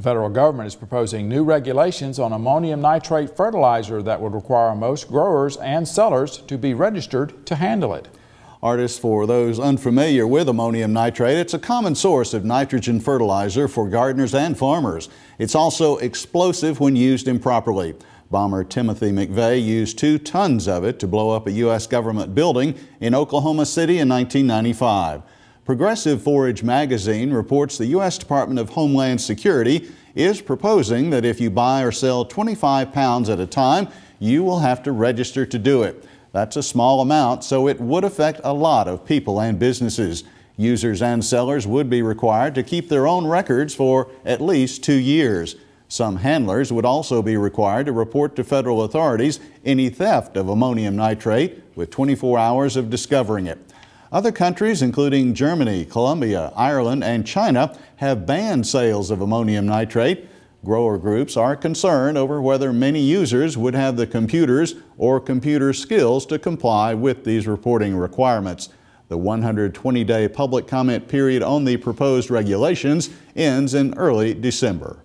The federal government is proposing new regulations on ammonium nitrate fertilizer that would require most growers and sellers to be registered to handle it. Artists, for those unfamiliar with ammonium nitrate, it's a common source of nitrogen fertilizer for gardeners and farmers. It's also explosive when used improperly. Bomber Timothy McVeigh used two tons of it to blow up a U.S. government building in Oklahoma City in 1995. Progressive Forage magazine reports the U.S. Department of Homeland Security is proposing that if you buy or sell 25 pounds at a time, you will have to register to do it. That's a small amount, so it would affect a lot of people and businesses. Users and sellers would be required to keep their own records for at least two years. Some handlers would also be required to report to federal authorities any theft of ammonium nitrate with 24 hours of discovering it. Other countries, including Germany, Colombia, Ireland, and China, have banned sales of ammonium nitrate. Grower groups are concerned over whether many users would have the computers or computer skills to comply with these reporting requirements. The 120 day public comment period on the proposed regulations ends in early December.